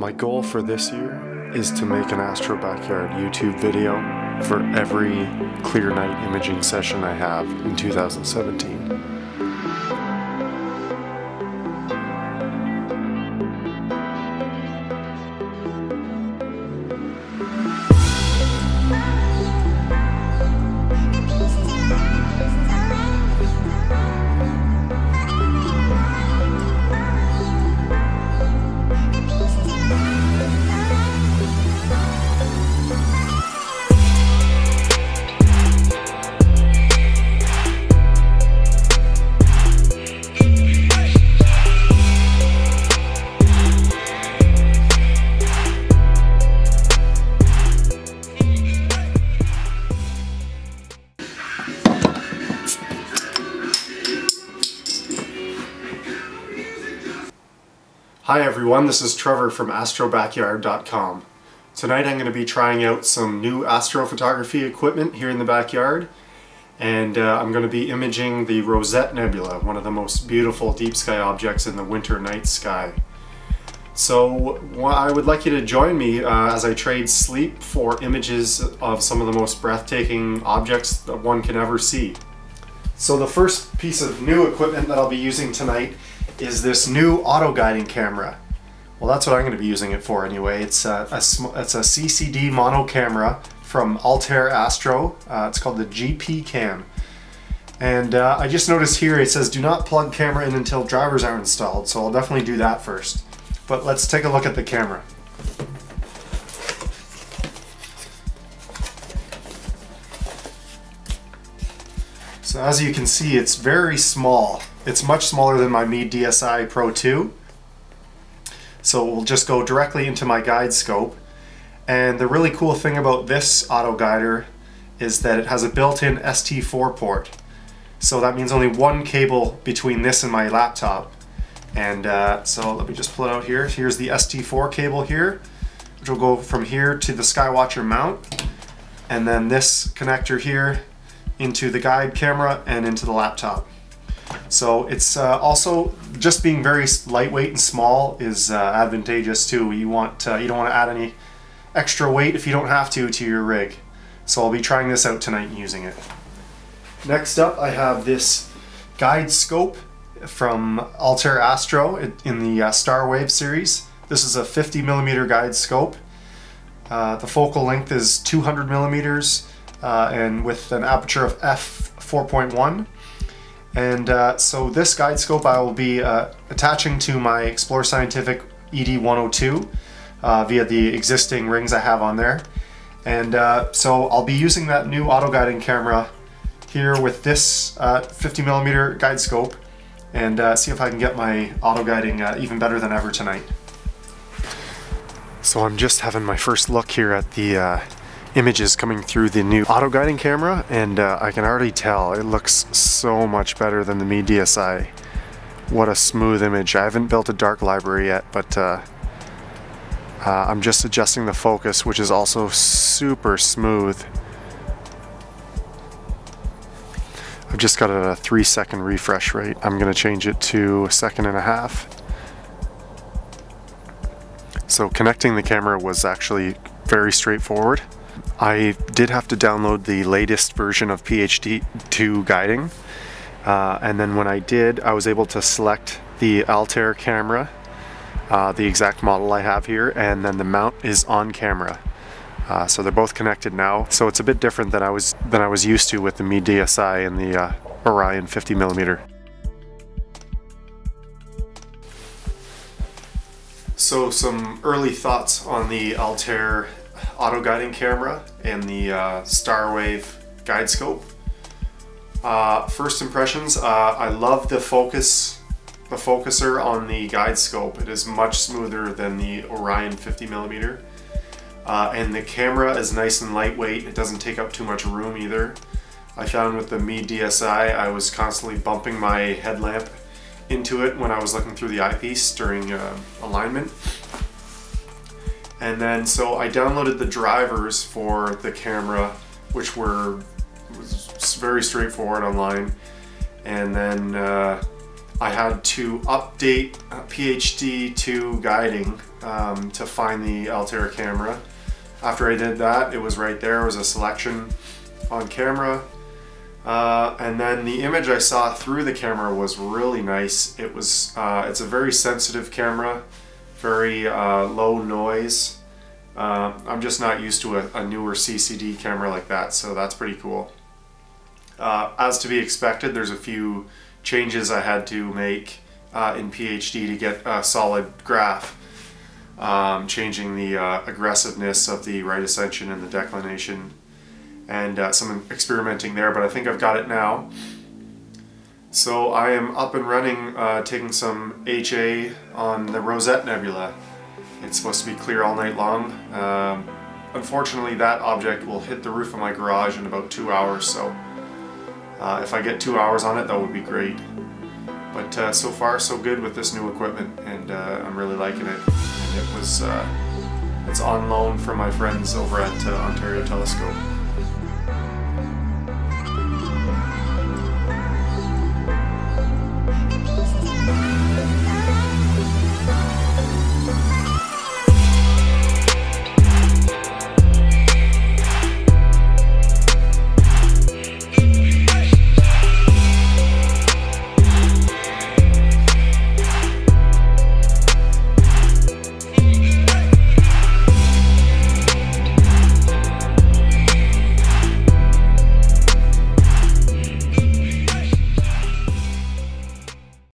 My goal for this year is to make an Astro Backyard YouTube video for every clear night imaging session I have in 2017. Hi everyone, this is Trevor from astrobackyard.com. Tonight I'm going to be trying out some new astrophotography equipment here in the backyard and uh, I'm going to be imaging the Rosette Nebula, one of the most beautiful deep sky objects in the winter night sky. So well, I would like you to join me uh, as I trade sleep for images of some of the most breathtaking objects that one can ever see. So the first piece of new equipment that I'll be using tonight is this new auto guiding camera. Well, that's what I'm going to be using it for anyway. It's a, a it's a CCD mono camera from Altair Astro. Uh, it's called the GP Cam. And uh, I just noticed here it says do not plug camera in until drivers are installed, so I'll definitely do that first. But let's take a look at the camera. So as you can see, it's very small. It's much smaller than my Meade DSI Pro 2. So we'll just go directly into my guide scope. And the really cool thing about this auto guider is that it has a built-in ST4 port. So that means only one cable between this and my laptop. And uh, so let me just pull it out here. Here's the ST4 cable here, which will go from here to the Skywatcher mount. And then this connector here into the guide camera and into the laptop. So it's uh, also just being very lightweight and small is uh, advantageous too. You want uh, you don't want to add any extra weight if you don't have to to your rig. So I'll be trying this out tonight using it. Next up I have this guide scope from Altair Astro in the uh, Starwave series. This is a 50 millimeter guide scope. Uh, the focal length is 200 millimeters uh, and with an aperture of f 4.1. And uh, so this guide scope I will be uh, attaching to my Explore Scientific ED102 uh, via the existing rings I have on there. And uh, so I'll be using that new auto guiding camera here with this 50 millimeter guide scope and uh, see if I can get my auto guiding uh, even better than ever tonight. So I'm just having my first look here at the uh, images coming through the new auto guiding camera and uh, I can already tell it looks so much better than the Meade DSI. What a smooth image. I haven't built a dark library yet but uh, uh, I'm just adjusting the focus which is also super smooth. I've just got a three second refresh rate. I'm going to change it to a second and a half. So connecting the camera was actually very straightforward. I did have to download the latest version of PHD2 guiding. Uh, and then when I did, I was able to select the Altair camera, uh, the exact model I have here, and then the mount is on camera. Uh, so they're both connected now. So it's a bit different than I was than I was used to with the Meade DSI and the uh, Orion 50 millimeter. So some early thoughts on the Altair auto guiding camera and the uh, Starwave guide scope. Uh, first impressions, uh, I love the focus, the focuser on the guide scope. It is much smoother than the Orion 50 millimeter. Uh, and the camera is nice and lightweight. It doesn't take up too much room either. I found with the Meade DSI, I was constantly bumping my headlamp into it when I was looking through the eyepiece during uh, alignment. And then, so I downloaded the drivers for the camera, which were very straightforward online. And then uh, I had to update PHD 2 guiding um, to find the Altair camera. After I did that, it was right there. It was a selection on camera. Uh, and then the image I saw through the camera was really nice. It was, uh, it's a very sensitive camera, very uh, low noise. Uh, I'm just not used to a, a, newer CCD camera like that, so that's pretty cool. Uh, as to be expected, there's a few changes I had to make uh, in PHD to get a solid graph. Um, changing the aggressiveness of the right ascension and the declination and uh, some experimenting there, but I think I've got it now. So I am up and running, uh, taking some HA on the Rosette Nebula. It's supposed to be clear all night long. Um, unfortunately, that object will hit the roof of my garage in about two hours, so uh, if I get two hours on it, that would be great. But uh, so far, so good with this new equipment, and uh, I'm really liking it. And it was, uh, it's on loan from my friends over at uh, Ontario Telescope.